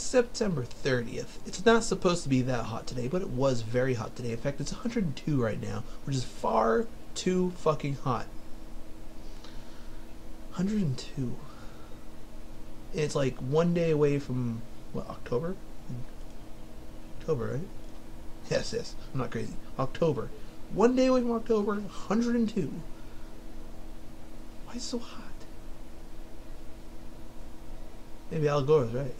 September 30th. It's not supposed to be that hot today, but it was very hot today. In fact, it's 102 right now, which is far too fucking hot. 102. It's like one day away from what October? October, right? Yes, yes. I'm not crazy. October. One day away from October, 102. Why is it so hot? Maybe Al Gore is right.